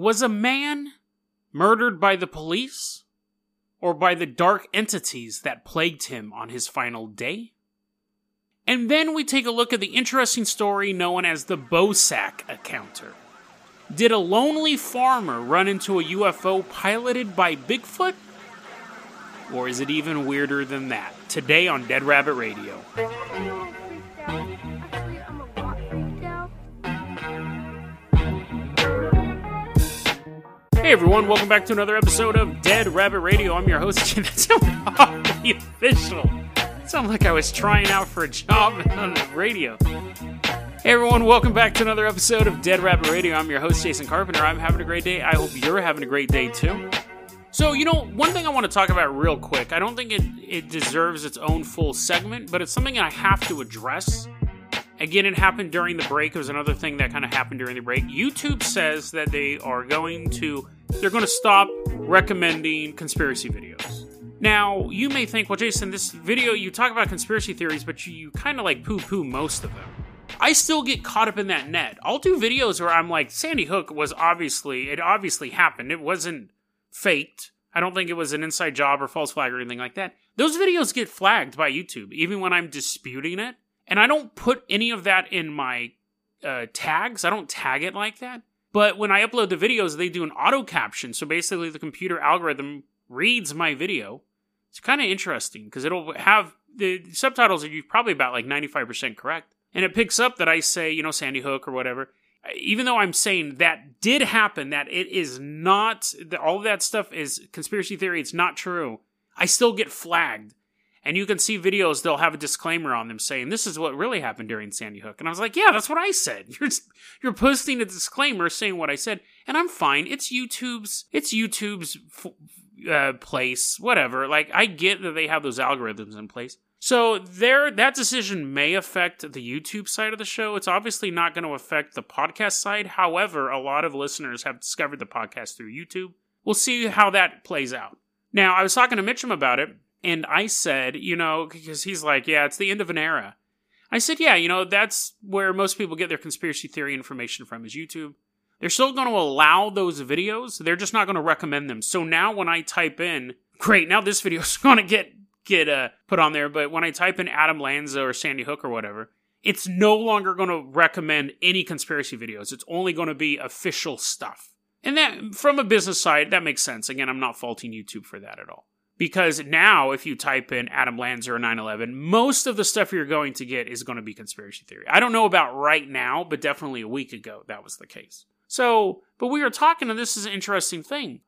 Was a man murdered by the police? Or by the dark entities that plagued him on his final day? And then we take a look at the interesting story known as the Bosak encounter. Did a lonely farmer run into a UFO piloted by Bigfoot? Or is it even weirder than that? Today on Dead Rabbit Radio. Hey everyone, welcome back to another episode of Dead Rabbit Radio. I'm your host, sounded awfully official. It like I was trying out for a job on the radio. Hey everyone, welcome back to another episode of Dead Rabbit Radio. I'm your host, Jason Carpenter. I'm having a great day. I hope you're having a great day too. So, you know, one thing I want to talk about real quick, I don't think it, it deserves its own full segment, but it's something I have to address Again, it happened during the break. It was another thing that kind of happened during the break. YouTube says that they are going to they're going to stop recommending conspiracy videos. Now, you may think, well, Jason, this video you talk about conspiracy theories, but you, you kind of like poo-poo most of them. I still get caught up in that net. I'll do videos where I'm like, Sandy Hook was obviously it obviously happened. It wasn't faked. I don't think it was an inside job or false flag or anything like that. Those videos get flagged by YouTube, even when I'm disputing it. And I don't put any of that in my uh, tags. I don't tag it like that. But when I upload the videos, they do an auto caption. So basically, the computer algorithm reads my video. It's kind of interesting because it'll have the subtitles are probably about like 95% correct. And it picks up that I say, you know, Sandy Hook or whatever. Even though I'm saying that did happen, that it is not, that all of that stuff is conspiracy theory, it's not true, I still get flagged and you can see videos they'll have a disclaimer on them saying this is what really happened during sandy hook. And i was like yeah that's what i said. You're you're posting a disclaimer saying what i said and i'm fine. It's youtube's it's youtube's uh, place whatever. Like i get that they have those algorithms in place. So there that decision may affect the youtube side of the show. It's obviously not going to affect the podcast side. However a lot of listeners have discovered the podcast through youtube. We'll see how that plays out. Now i was talking to mitchum about it and I said, you know, because he's like, yeah, it's the end of an era. I said, yeah, you know, that's where most people get their conspiracy theory information from is YouTube. They're still going to allow those videos. They're just not going to recommend them. So now when I type in, great, now this video is going to get get uh, put on there. But when I type in Adam Lanza or Sandy Hook or whatever, it's no longer going to recommend any conspiracy videos. It's only going to be official stuff. And that, from a business side, that makes sense. Again, I'm not faulting YouTube for that at all. Because now, if you type in Adam Lanza or 9 11, most of the stuff you're going to get is going to be conspiracy theory. I don't know about right now, but definitely a week ago, that was the case. So, but we were talking, and this is an interesting thing.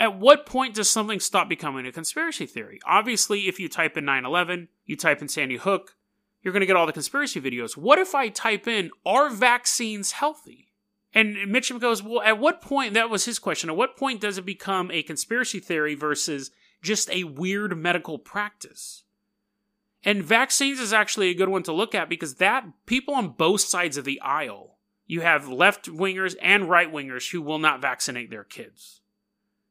At what point does something stop becoming a conspiracy theory? Obviously, if you type in 9 11, you type in Sandy Hook, you're going to get all the conspiracy videos. What if I type in, are vaccines healthy? And Mitchum goes, well, at what point, that was his question, at what point does it become a conspiracy theory versus just a weird medical practice. And vaccines is actually a good one to look at because that people on both sides of the aisle, you have left wingers and right wingers who will not vaccinate their kids.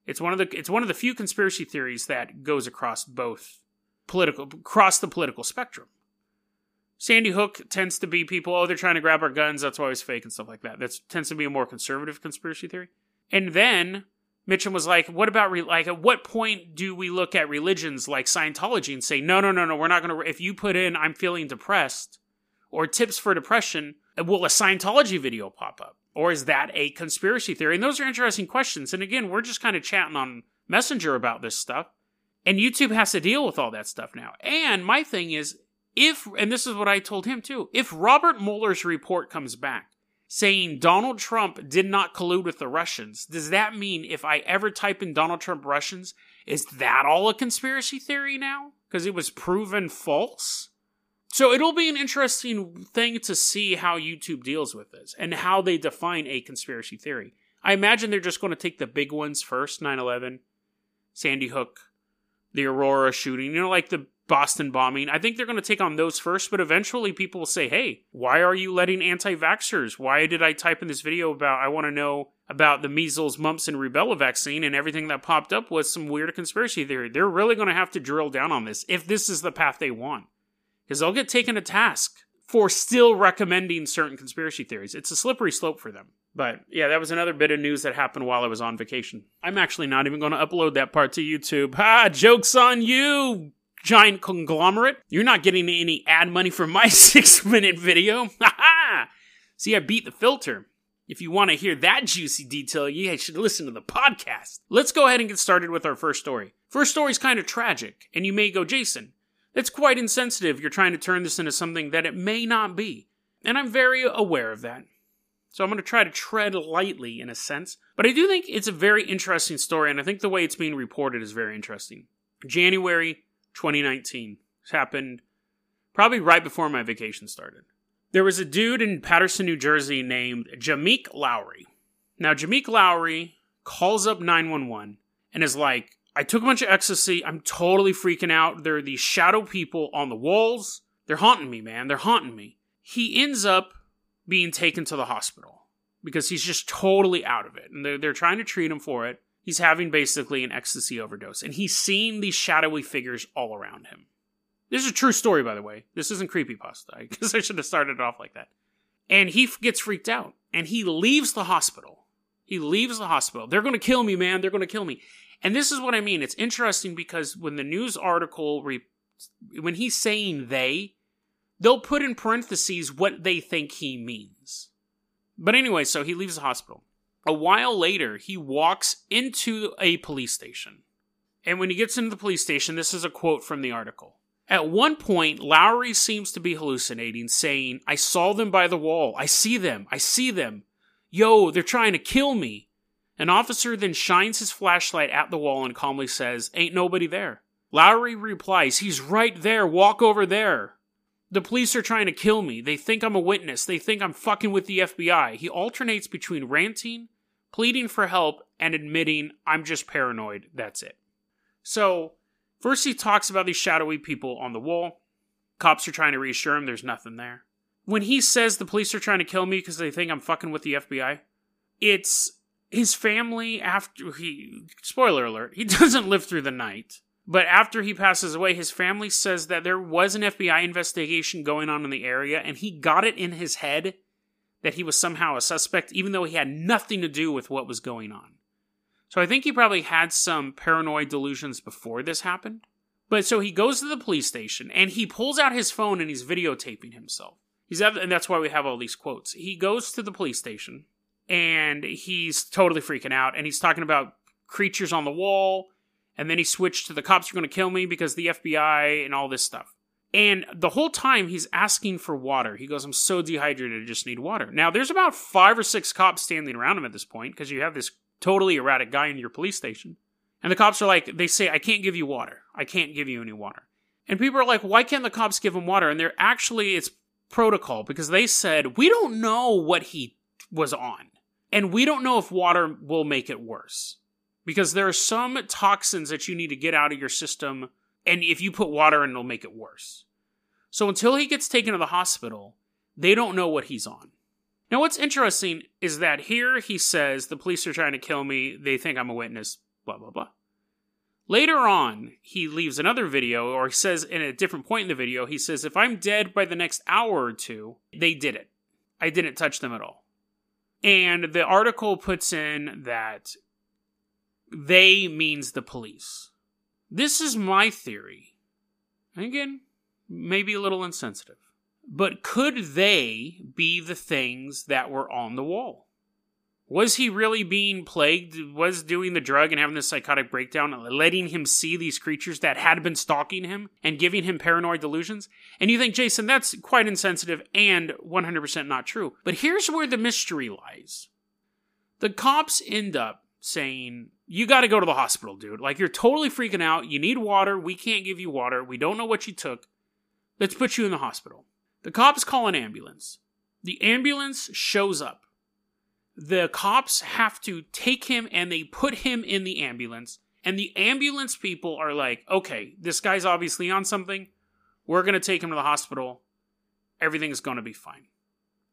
It's one of the it's one of the few conspiracy theories that goes across both political across the political spectrum. Sandy Hook tends to be people, oh, they're trying to grab our guns, that's why it's fake and stuff like that. That tends to be a more conservative conspiracy theory. And then Mitchum was like, "What about re- like at what point do we look at religions like Scientology and say, no, no, no, no, we're not going to. If you put in, I'm feeling depressed, or tips for depression, uh, will a Scientology video pop up, or is that a conspiracy theory? And those are interesting questions. And again, we're just kind of chatting on Messenger about this stuff, and YouTube has to deal with all that stuff now. And my thing is, if and this is what I told him too, if Robert Mueller's report comes back saying Donald Trump did not collude with the Russians, does that mean if I ever type in Donald Trump Russians, is that all a conspiracy theory now? Because it was proven false? So it'll be an interesting thing to see how YouTube deals with this and how they define a conspiracy theory. I imagine they're just going to take the big ones first 9 11, Sandy Hook, the Aurora shooting, you know, like the Boston bombing. I think they're going to take on those first, but eventually people will say, hey, why are you letting anti vaxxers? Why did I type in this video about I want to know about the measles, mumps, and rubella vaccine and everything that popped up was some weird conspiracy theory? They're really going to have to drill down on this if this is the path they want. Because they'll get taken to task for still recommending certain conspiracy theories. It's a slippery slope for them. But yeah, that was another bit of news that happened while I was on vacation. I'm actually not even going to upload that part to YouTube. Ha! Joke's on you, giant conglomerate. You're not getting any ad money for my six minute video. See, I beat the filter. If you want to hear that juicy detail, you should listen to the podcast. Let's go ahead and get started with our first story. First story is kind of tragic, and you may go, Jason, that's quite insensitive. You're trying to turn this into something that it may not be. And I'm very aware of that. So I'm going to try to tread lightly in a sense. But I do think it's a very interesting story, and I think the way it's being reported is very interesting. January 2019. This happened probably right before my vacation started. There was a dude in Paterson, New Jersey named Jameek Lowery. Now, Jameek Lowery calls up 911 and is like, I took a bunch of ecstasy. I'm totally freaking out. There are these shadow people on the walls. They're haunting me, man. They're haunting me. He ends up being taken to the hospital because he's just totally out of it. And they're, they're trying to treat him for it. He's having basically an ecstasy overdose. And he's seeing these shadowy figures all around him. This is a true story, by the way. This isn't creepy pasta. I guess I should have started off like that. And he gets freaked out and he leaves the hospital. He leaves the hospital. They're going to kill me, man. They're going to kill me. And this is what I mean. It's interesting because when the news article, re- when he's saying they, they'll put in parentheses what they think he means. But anyway, so he leaves the hospital. A while later, he walks into a police station. And when he gets into the police station, this is a quote from the article. At one point, Lowery seems to be hallucinating, saying, I saw them by the wall. I see them. I see them. Yo, they're trying to kill me. An officer then shines his flashlight at the wall and calmly says, Ain't nobody there. Lowery replies, He's right there. Walk over there. The police are trying to kill me. They think I'm a witness. They think I'm fucking with the FBI. He alternates between ranting, pleading for help, and admitting, I'm just paranoid. That's it. So, first he talks about these shadowy people on the wall. Cops are trying to reassure him there's nothing there. When he says the police are trying to kill me because they think I'm fucking with the FBI, it's his family after he spoiler alert he doesn't live through the night but after he passes away his family says that there was an fbi investigation going on in the area and he got it in his head that he was somehow a suspect even though he had nothing to do with what was going on. So i think he probably had some paranoid delusions before this happened. But so he goes to the police station and he pulls out his phone and he's videotaping himself. He's and that's why we have all these quotes. He goes to the police station and he's totally freaking out and he's talking about creatures on the wall and then he switched to the cops are going to kill me because the FBI and all this stuff. And the whole time he's asking for water. He goes, I'm so dehydrated, I just need water. Now, there's about five or six cops standing around him at this point because you have this totally erratic guy in your police station. And the cops are like, they say, I can't give you water. I can't give you any water. And people are like, why can't the cops give him water? And they're actually, it's protocol because they said, we don't know what he was on. And we don't know if water will make it worse because there are some toxins that you need to get out of your system, and if you put water in, it'll make it worse. So until he gets taken to the hospital, they don't know what he's on. Now, what's interesting is that here he says, The police are trying to kill me. They think I'm a witness, blah, blah, blah. Later on, he leaves another video, or he says in a different point in the video, he says, If I'm dead by the next hour or two, they did it. I didn't touch them at all. And the article puts in that they means the police. This is my theory. And Again, maybe a little insensitive. But could they be the things that were on the wall? Was he really being plagued? Was doing the drug and having this psychotic breakdown, letting him see these creatures that had been stalking him and giving him paranoid delusions? And you think, Jason, that's quite insensitive and 100% not true. But here's where the mystery lies. The cops end up saying, You got to go to the hospital, dude. Like, you're totally freaking out. You need water. We can't give you water. We don't know what you took. Let's put you in the hospital. The cops call an ambulance. The ambulance shows up the cops have to take him and they put him in the ambulance. And the ambulance people are like, okay, this guy's obviously on something. We're going to take him to the hospital. Everything's going to be fine.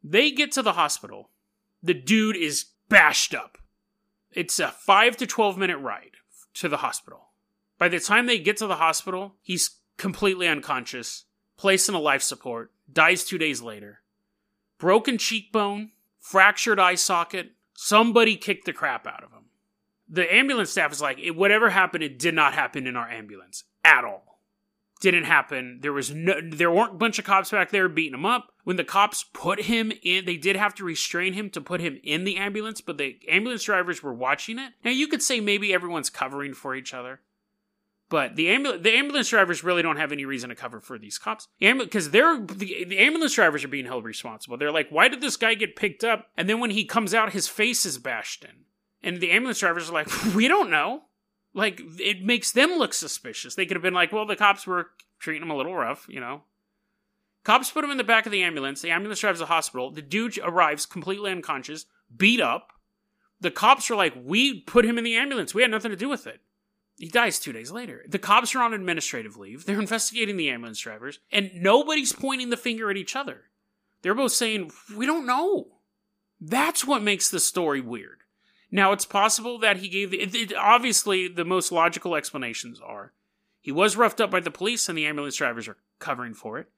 They get to the hospital. The dude is bashed up. It's a 5 to 12 minute ride to the hospital. By the time they get to the hospital, he's completely unconscious, placed in a life support, dies two days later. Broken cheekbone, fractured eye socket. Somebody kicked the crap out of him. The ambulance staff is like, whatever happened, it did not happen in our ambulance at all. Didn't happen. There was no, there weren't a bunch of cops back there beating him up. When the cops put him in, they did have to restrain him to put him in the ambulance, but the ambulance drivers were watching it. Now you could say maybe everyone's covering for each other. But the ambulance the ambulance drivers really don't have any reason to cover for these cops. Because they're the, the ambulance drivers are being held responsible. They're like, why did this guy get picked up? And then when he comes out, his face is bashed in. And the ambulance drivers are like, we don't know. Like it makes them look suspicious. They could have been like, well, the cops were treating him a little rough, you know. Cops put him in the back of the ambulance. The ambulance drives to the hospital. The dude arrives completely unconscious, beat up. The cops are like, we put him in the ambulance. We had nothing to do with it. He dies two days later. The cops are on administrative leave. They're investigating the ambulance drivers, and nobody's pointing the finger at each other. They're both saying, We don't know. That's what makes the story weird. Now, it's possible that he gave the. It, it, obviously, the most logical explanations are he was roughed up by the police, and the ambulance drivers are covering for it.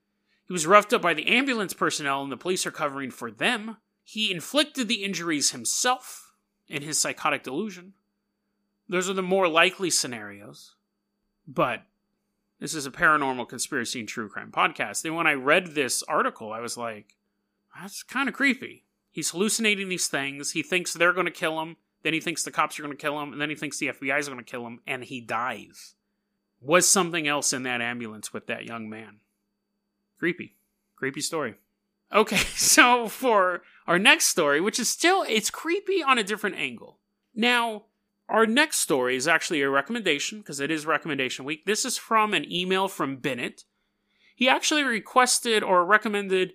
He was roughed up by the ambulance personnel, and the police are covering for them. He inflicted the injuries himself in his psychotic delusion. Those are the more likely scenarios. But this is a paranormal conspiracy and true crime podcast. And when I read this article, I was like, that's kind of creepy. He's hallucinating these things. He thinks they're going to kill him. Then he thinks the cops are going to kill him. And then he thinks the FBI is going to kill him. And he dies. Was something else in that ambulance with that young man? Creepy. Creepy story. Okay, so for our next story, which is still, it's creepy on a different angle. Now, our next story is actually a recommendation because it is recommendation week. This is from an email from Bennett. He actually requested or recommended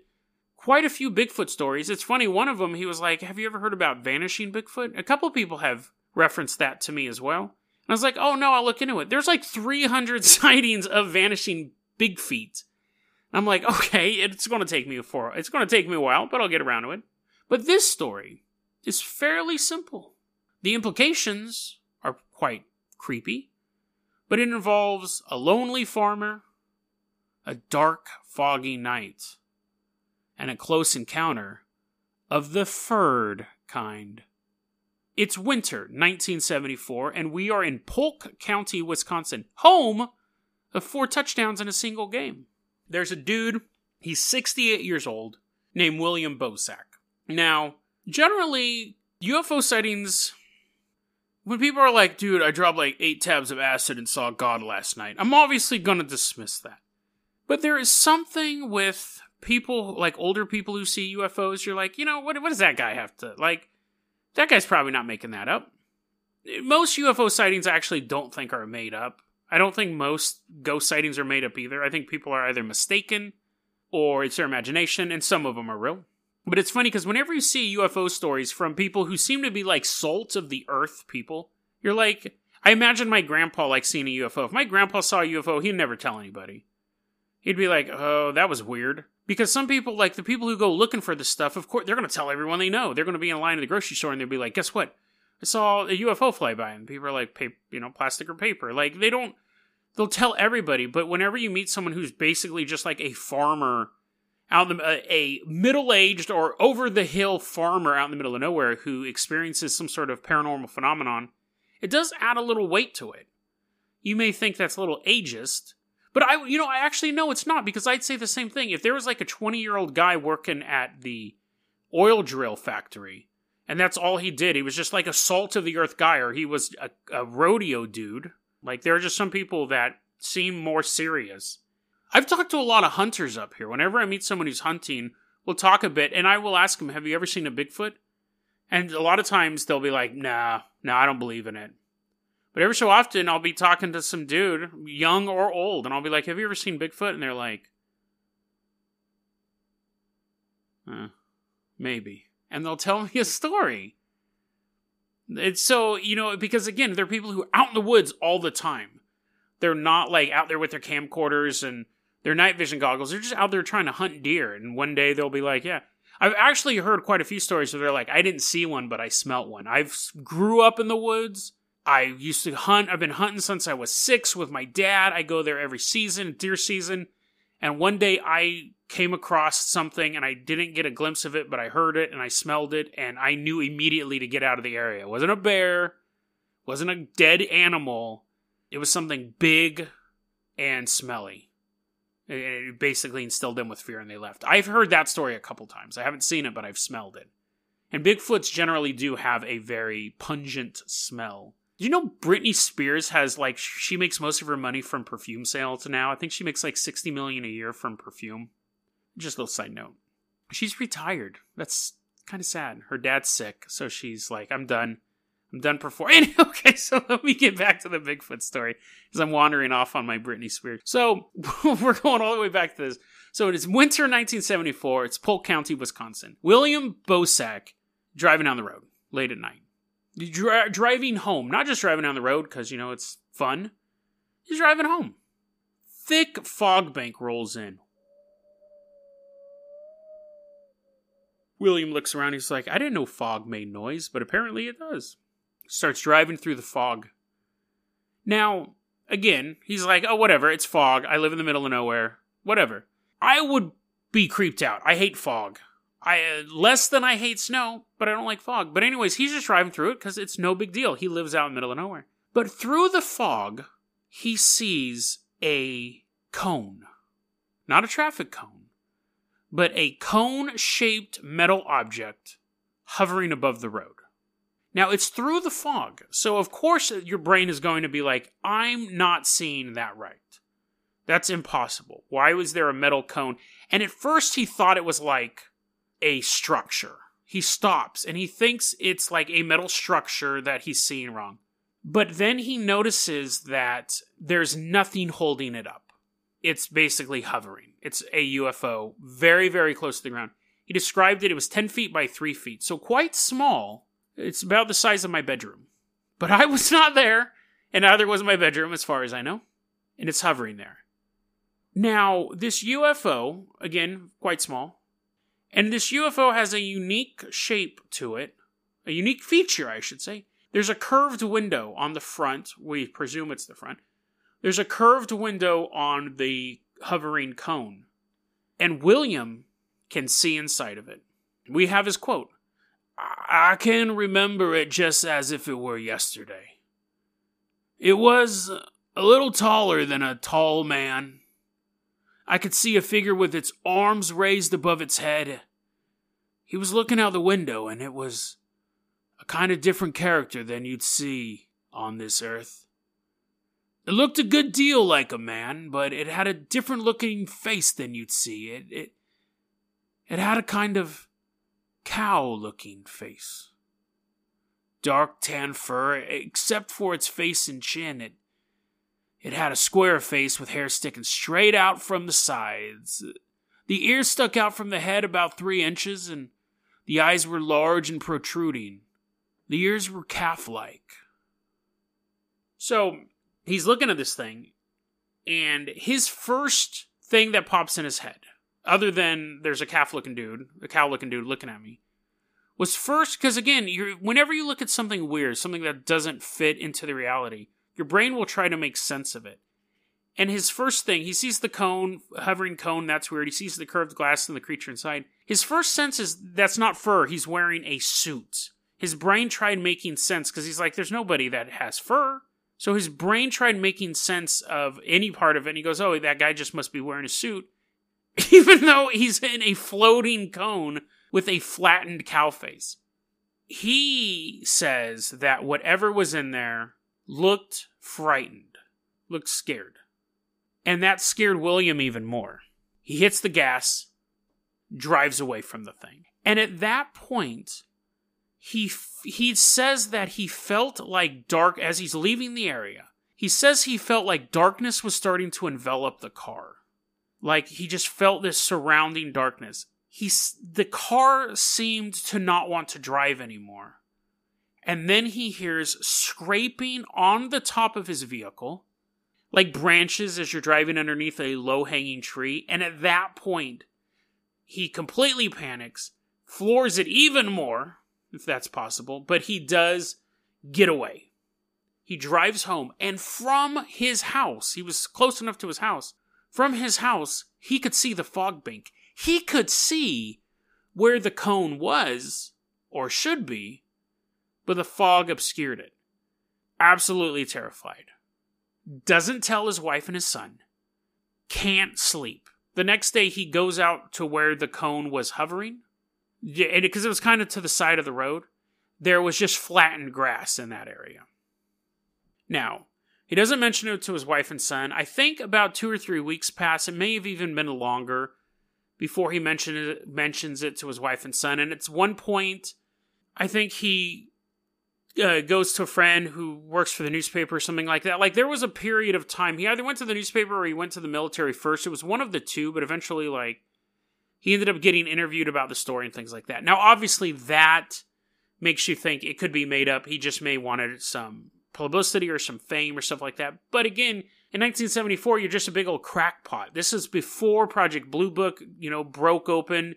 quite a few Bigfoot stories. It's funny, one of them, he was like, Have you ever heard about vanishing Bigfoot? A couple people have referenced that to me as well. And I was like, Oh no, I'll look into it. There's like 300 sightings of vanishing big feet. I'm like, okay, it's going to take me a for it's going to take me a while, but I'll get around to it. But this story is fairly simple. The implications are quite creepy, but it involves a lonely farmer, a dark, foggy night, and a close encounter of the furred kind. It's winter, 1974, and we are in Polk County, Wisconsin, home of four touchdowns in a single game. There's a dude, he's 68 years old, named William Bosak. Now, generally, UFO sightings when people are like, dude, I dropped like eight tabs of acid and saw God last night, I'm obviously gonna dismiss that. But there is something with people, like older people who see UFOs, you're like, you know, what, what does that guy have to, like, that guy's probably not making that up. Eh, most UFO sightings I actually don't think are made up. I don't think most ghost sightings are made up either. I think people are either mistaken or it's their imagination, and some of them are real. But it's funny because whenever you see UFO stories from people who seem to be like salt of the earth people, you're like, I imagine my grandpa like seeing a UFO. If my grandpa saw a UFO, he'd never tell anybody. He'd be like, oh, that was weird. Because some people, like the people who go looking for this stuff, of course, they're going to tell everyone they know. They're going to be in line at the grocery store and they'll be like, guess what? I saw a UFO fly by. And people are like, paper, you know, plastic or paper. Like, they don't, they'll tell everybody. But whenever you meet someone who's basically just like a farmer out in the, a middle-aged or over-the-hill farmer out in the middle of nowhere who experiences some sort of paranormal phenomenon, it does add a little weight to it. You may think that's a little ageist, but I, you know, I actually know it's not because I'd say the same thing. If there was like a 20-year-old guy working at the oil drill factory, and that's all he did, he was just like a salt of the earth guy, or he was a, a rodeo dude. Like there are just some people that seem more serious I've talked to a lot of hunters up here. Whenever I meet someone who's hunting, we'll talk a bit, and I will ask them, "Have you ever seen a Bigfoot?" And a lot of times they'll be like, "Nah, nah, I don't believe in it." But every so often, I'll be talking to some dude, young or old, and I'll be like, "Have you ever seen Bigfoot?" And they're like, uh, "Maybe," and they'll tell me a story. It's so you know because again, they're people who are out in the woods all the time. They're not like out there with their camcorders and their night vision goggles. They're just out there trying to hunt deer. And one day they'll be like, yeah. I've actually heard quite a few stories where they're like, I didn't see one, but I smelt one. I've grew up in the woods. I used to hunt. I've been hunting since I was six with my dad. I go there every season, deer season. And one day I came across something and I didn't get a glimpse of it, but I heard it and I smelled it and I knew immediately to get out of the area. It wasn't a bear, wasn't a dead animal. It was something big and smelly. And It basically instilled them with fear and they left. I've heard that story a couple times. I haven't seen it, but I've smelled it. And Bigfoots generally do have a very pungent smell. You know Britney Spears has like she makes most of her money from perfume sales now? I think she makes like 60 million a year from perfume. Just a little side note. She's retired. That's kind of sad. Her dad's sick, so she's like, I'm done. I'm done performing. okay, so let me get back to the Bigfoot story because I'm wandering off on my Britney Spears. So we're going all the way back to this. So it is winter 1974. It's Polk County, Wisconsin. William Bosak driving down the road late at night. Dri- driving home, not just driving down the road because you know it's fun. He's driving home. Thick fog bank rolls in. William looks around. He's like, I didn't know fog made noise, but apparently it does. Starts driving through the fog. Now, again, he's like, oh, whatever, it's fog. I live in the middle of nowhere. Whatever. I would be creeped out. I hate fog. I uh, less than I hate snow, but I don't like fog. But anyways, he's just driving through it because it's no big deal. He lives out in the middle of nowhere. But through the fog, he sees a cone, not a traffic cone, but a cone-shaped metal object hovering above the road. Now it's through the fog, so of course your brain is going to be like, "I'm not seeing that right." That's impossible. Why was there a metal cone? And at first he thought it was like a structure. He stops and he thinks it's like a metal structure that he's seeing wrong. But then he notices that there's nothing holding it up. It's basically hovering. It's a UFO, very, very close to the ground. He described it, it was 10 feet by 3 feet, so quite small. It's about the size of my bedroom. But I was not there, and neither was my bedroom, as far as I know. And it's hovering there. Now, this UFO, again, quite small, and this UFO has a unique shape to it, a unique feature, I should say. There's a curved window on the front. We presume it's the front. There's a curved window on the hovering cone. And William can see inside of it. We have his quote I can remember it just as if it were yesterday. It was a little taller than a tall man, I could see a figure with its arms raised above its head. He was looking out the window, and it was a kind of different character than you'd see on this earth. It looked a good deal like a man, but it had a different looking face than you'd see. It it it had a kind of cow looking face. Dark tan fur, except for its face and chin, it it had a square face with hair sticking straight out from the sides. The ears stuck out from the head about three inches, and the eyes were large and protruding. The ears were calf like. So he's looking at this thing, and his first thing that pops in his head, other than there's a calf looking dude, a cow looking dude looking at me, was first because again, whenever you look at something weird, something that doesn't fit into the reality, your brain will try to make sense of it. And his first thing, he sees the cone, hovering cone, that's weird. He sees the curved glass and the creature inside. His first sense is that's not fur, he's wearing a suit. His brain tried making sense because he's like, there's nobody that has fur. So his brain tried making sense of any part of it, and he goes, oh, that guy just must be wearing a suit. Even though he's in a floating cone with a flattened cow face. He says that whatever was in there looked frightened, looked scared. And that scared William even more. He hits the gas, drives away from the thing. And at that point, he he says that he felt like dark as he's leaving the area. He says he felt like darkness was starting to envelop the car. Like he just felt this surrounding darkness. He's the car seemed to not want to drive anymore and then he hears scraping on the top of his vehicle, like branches as you're driving underneath a low hanging tree. And at that point, he completely panics, floors it even more, if that's possible, but he does get away. He drives home, and from his house, he was close enough to his house, from his house, he could see the fog bank. He could see where the cone was, or should be, but the fog obscured it. Absolutely terrified. Doesn't tell his wife and his son. Can't sleep. The next day, he goes out to where the cone was hovering, because it was kind of to the side of the road. There was just flattened grass in that area. Now, he doesn't mention it to his wife and son. I think about two or three weeks pass. It may have even been longer before he mentioned it, mentions it to his wife and son. And it's one point, I think he uh, goes to a friend who works for the newspaper or something like that. Like there was a period of time he either went to the newspaper or he went to the military first. It was one of the two, but eventually, like he ended up getting interviewed about the story and things like that. Now, obviously, that makes you think it could be made up. He just may wanted some publicity or some fame or stuff like that. But again, in 1974, you're just a big old crackpot. This is before Project Blue Book, you know, broke open.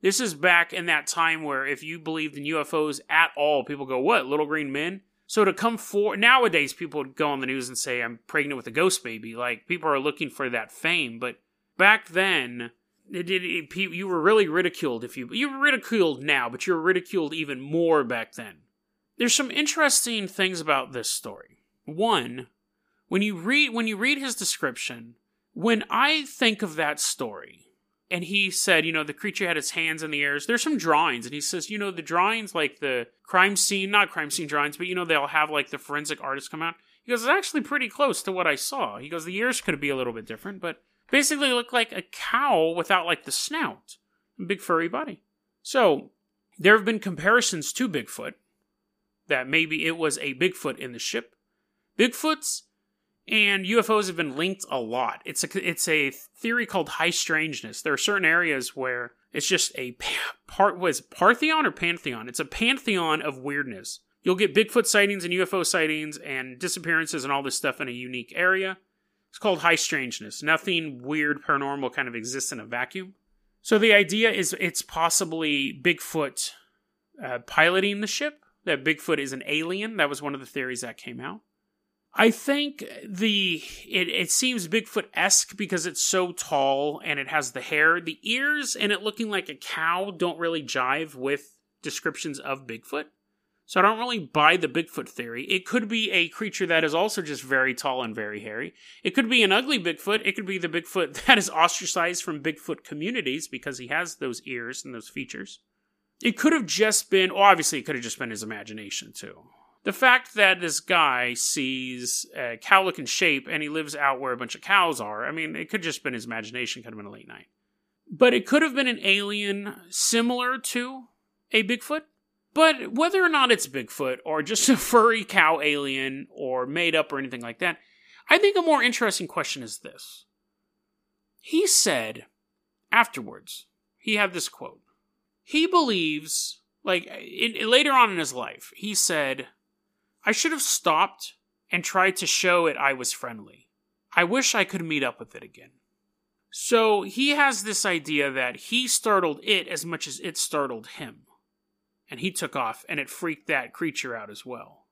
This is back in that time where if you believed in UFOs at all, people go, "What? Little green men?" So to come for nowadays, people would go on the news and say, "I'm pregnant with a ghost baby." Like people are looking for that fame, but back then, it, it, it, you were really ridiculed. If you you were ridiculed now, but you were ridiculed even more back then. There's some interesting things about this story. One, when you read when you read his description, when I think of that story, and he said, you know, the creature had its hands in the airs. There's some drawings, and he says, you know, the drawings like the crime scene, not crime scene drawings, but you know, they'll have like the forensic artists come out. He goes, it's actually pretty close to what I saw. He goes, the ears could be a little bit different, but basically look like a cow without like the snout, big furry body. So there have been comparisons to Bigfoot that maybe it was a Bigfoot in the ship. Bigfoots and UFOs have been linked a lot. It's a it's a theory called high strangeness. There are certain areas where it's just a part was Partheon or Pantheon. It's a pantheon of weirdness. You'll get Bigfoot sightings and UFO sightings and disappearances and all this stuff in a unique area. It's called high strangeness. Nothing weird paranormal kind of exists in a vacuum. So the idea is it's possibly Bigfoot uh, piloting the ship. That Bigfoot is an alien. That was one of the theories that came out. I think the it, it seems Bigfoot esque because it's so tall and it has the hair. The ears and it looking like a cow don't really jive with descriptions of Bigfoot. So I don't really buy the Bigfoot theory. It could be a creature that is also just very tall and very hairy. It could be an ugly Bigfoot. It could be the Bigfoot that is ostracized from Bigfoot communities because he has those ears and those features. It could have just been, well, obviously, it could have just been his imagination, too the fact that this guy sees a cow looking shape and he lives out where a bunch of cows are, I mean, it could just been his imagination, could have been a late night. But it could have been an alien similar to a Bigfoot. But whether or not it's Bigfoot or just a furry cow alien or made up or anything like that, I think a more interesting question is this. He said afterwards, he had this quote. He believes, like in, later on in his life, he said, I should have stopped and tried to show it I was friendly. I wish I could meet up with it again. So he has this idea that he startled it as much as it startled him. And he took off, and it freaked that creature out as well.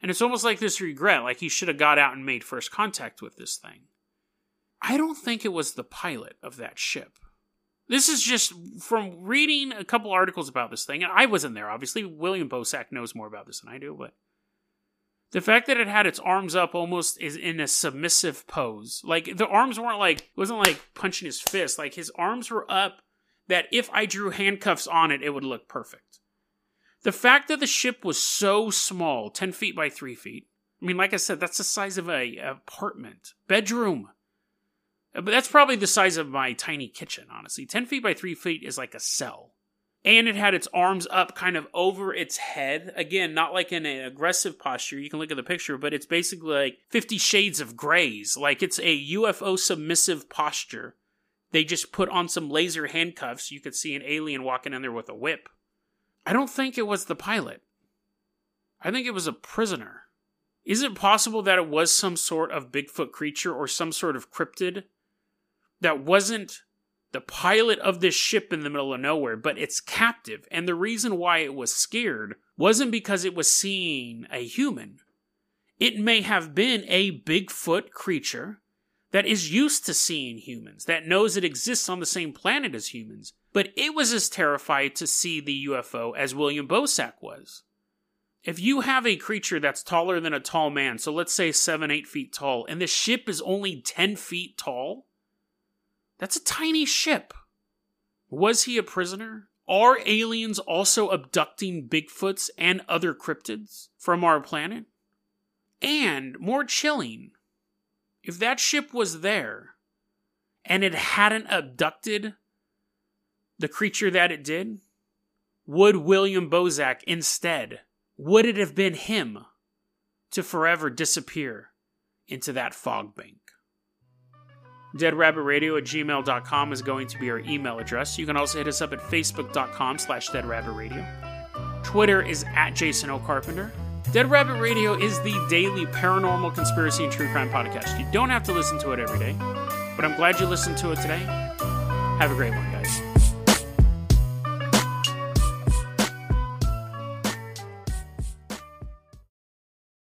And it's almost like this regret, like he should have got out and made first contact with this thing. I don't think it was the pilot of that ship. This is just from reading a couple articles about this thing, and I wasn't there, obviously. William Bosak knows more about this than I do, but the fact that it had its arms up almost is in a submissive pose. Like the arms weren't like wasn't like punching his fist. Like his arms were up that if I drew handcuffs on it, it would look perfect. The fact that the ship was so small, 10 feet by 3 feet. I mean, like I said, that's the size of a apartment, bedroom. But that's probably the size of my tiny kitchen, honestly. 10 feet by 3 feet is like a cell and it had its arms up kind of over its head. Again, not like in an aggressive posture. You can look at the picture, but it's basically like 50 shades of grays. Like it's a UFO submissive posture. They just put on some laser handcuffs. You could see an alien walking in there with a whip. I don't think it was the pilot. I think it was a prisoner. Is it possible that it was some sort of Bigfoot creature or some sort of cryptid that wasn't the pilot of this ship in the middle of nowhere, but it's captive. And the reason why it was scared wasn't because it was seeing a human. It may have been a Bigfoot creature that is used to seeing humans, that knows it exists on the same planet as humans, but it was as terrified to see the UFO as William Bosak was. If you have a creature that's taller than a tall man, so let's say seven, eight feet tall, and the ship is only 10 feet tall, that's a tiny ship. Was he a prisoner? Are aliens also abducting Bigfoots and other cryptids from our planet? And more chilling, if that ship was there and it hadn't abducted the creature that it did, would William Bosak instead, would it have been him to forever disappear into that fog bank? Deadrabbitradio at gmail.com is going to be our email address. You can also hit us up at facebook.com slash deadrabbitradio. Twitter is at Jason O. Carpenter. Dead Rabbit Radio is the daily paranormal conspiracy and true crime podcast. You don't have to listen to it every day, but I'm glad you listened to it today. Have a great one.